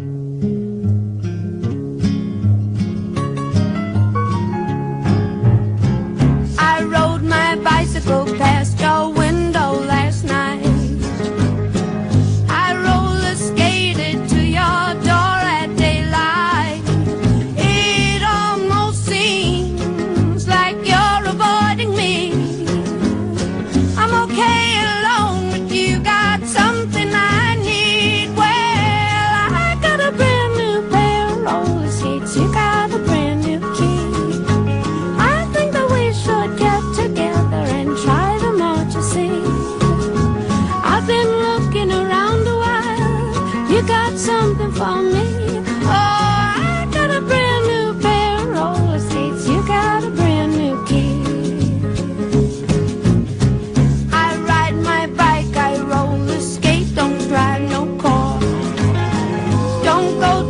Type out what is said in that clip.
I rode my bicycle something for me. Oh, I got a brand new pair of roller skates. You got a brand new key. I ride my bike, I roller skate. Don't drive no car. Don't go.